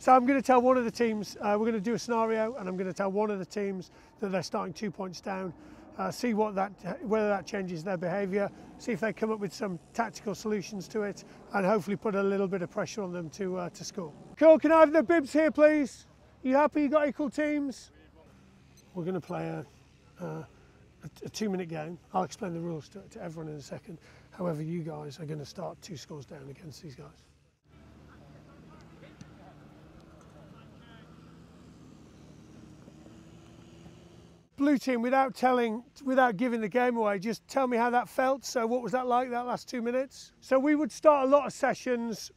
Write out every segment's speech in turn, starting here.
So I'm going to tell one of the teams, uh, we're going to do a scenario, and I'm going to tell one of the teams that they're starting two points down, uh, see what that, whether that changes their behaviour, see if they come up with some tactical solutions to it, and hopefully put a little bit of pressure on them to, uh, to score. Cool, can I have the bibs here, please? You happy you got equal teams? We're going to play a, a, a two-minute game. I'll explain the rules to, to everyone in a second. However, you guys are going to start two scores down against these guys. Blue team without telling without giving the game away just tell me how that felt. So what was that like that last two minutes? So we would start a lot of sessions.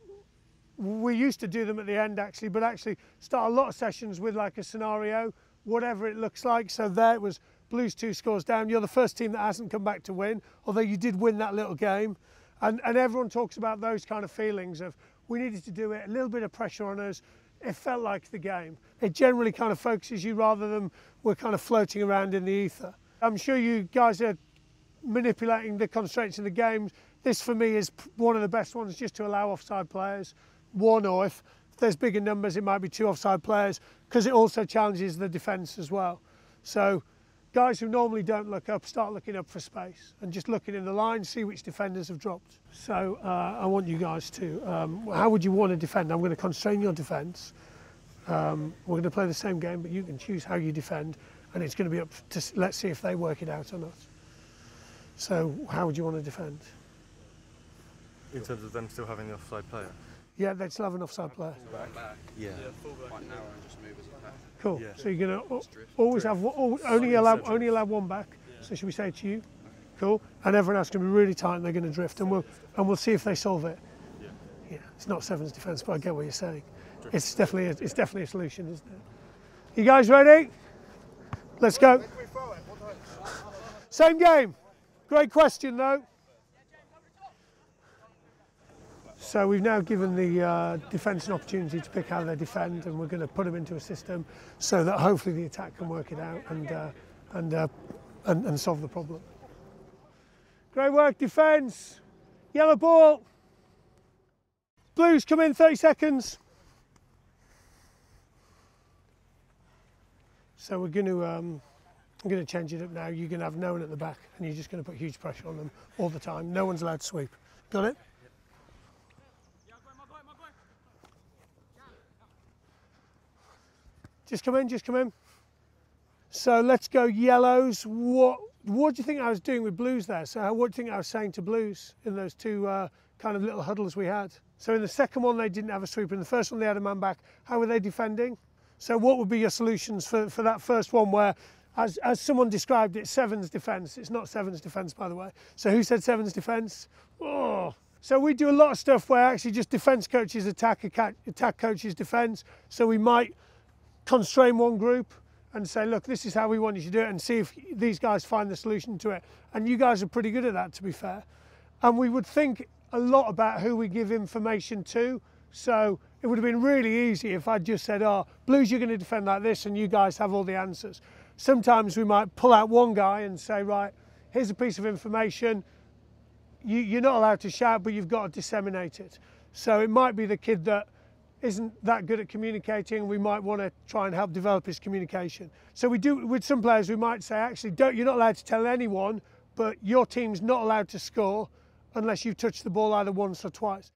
We used to do them at the end actually but actually start a lot of sessions with like a scenario whatever it looks like. So there it was blues two scores down. You're the first team that hasn't come back to win although you did win that little game. And and everyone talks about those kind of feelings of we needed to do it a little bit of pressure on us it felt like the game. It generally kind of focuses you rather than we're kind of floating around in the ether. I'm sure you guys are manipulating the constraints of the game. This for me is one of the best ones just to allow offside players. One or if there's bigger numbers it might be two offside players because it also challenges the defence as well. So guys who normally don't look up start looking up for space and just looking in the line, see which defenders have dropped. So uh, I want you guys to, um, how would you want to defend? I'm going to constrain your defence. Um, we're going to play the same game, but you can choose how you defend, and it's going to be up to, let's see if they work it out or not. So how would you want to defend? In terms of them still having the offside player? Yeah, they'd still have an offside player. Back. Yeah. Quite narrow and just move as a pack. Cool. Yeah. So you're going to always have one- only allow only allow one back. So should we say to you? Cool. And everyone else can be really tight and they're going to drift, and we'll and we'll see if they solve it. Yeah. Yeah. It's not sevens defence, but I get what you're saying. It's definitely a, it's definitely a solution, isn't it? You guys ready? Let's go. Same game. Great question though. So we've now given the uh, defence an opportunity to pick how they defend, and we're going to put them into a system so that hopefully the attack can work it out and uh, and, uh, and and solve the problem. Great work, defence. Yellow ball. Blues come in 30 seconds. So we're going to um, I'm going to change it up now. You're going to have no one at the back, and you're just going to put huge pressure on them all the time. No one's allowed to sweep. Got it? Just come in, just come in. So let's go yellows. What what do you think I was doing with blues there? So what do you think I was saying to blues in those two uh, kind of little huddles we had? So in the second one they didn't have a sweeper. In the first one they had a man back. How were they defending? So what would be your solutions for, for that first one where as, as someone described it, sevens defence. It's not sevens defence, by the way. So who said sevens defence? Oh. So we do a lot of stuff where actually just defence coaches attack, attack, attack coaches defence. So we might constrain one group and say, look, this is how we want you to do it and see if these guys find the solution to it. And you guys are pretty good at that, to be fair. And we would think a lot about who we give information to. So it would have been really easy if I'd just said, oh, Blues, you're going to defend like this and you guys have all the answers. Sometimes we might pull out one guy and say, right, here's a piece of information. You, you're not allowed to shout, but you've got to disseminate it. So it might be the kid that isn't that good at communicating, we might want to try and help develop his communication. So we do with some players we might say actually don't you're not allowed to tell anyone, but your team's not allowed to score unless you've touched the ball either once or twice.